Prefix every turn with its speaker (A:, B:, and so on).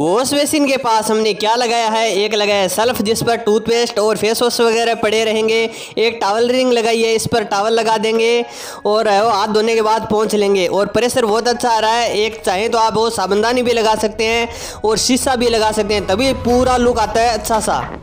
A: Wash basin के पास हमने क्या लगाया है? एक लगाया है सल्फ, जिस पर टूथपेस्ट और फेस वॉश वगैरह पड़े रहेंगे। एक टावल रिंग लगाई है, इस पर टावल लगा देंगे और हाथ धोने के बाद पहुँच लेंगे। और प्रेशर बहुत अच्छा आ रहा है। एक चाहें तो आप वो साबुनदानी भी लगा सकते हैं और शीशा भी लगा सकते हैं, तभी पूरा लुक आता है अच्छा सा।